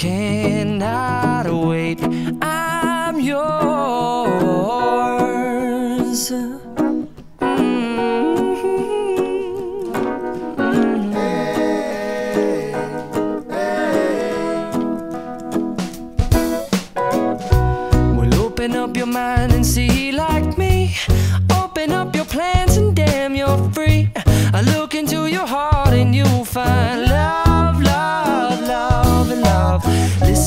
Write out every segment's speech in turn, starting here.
cannot wait. I'm yours. Mm-hmm. Well, open up your mind and see like me. Open up your plans and damn, you're free. I look into your heart and you'll find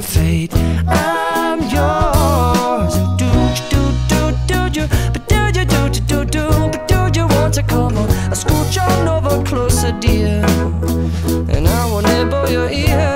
fate. I'm yours. Do do do do do do do do do do do do you want to come on? I scooch on over closer, dear, and I will nibble your ear.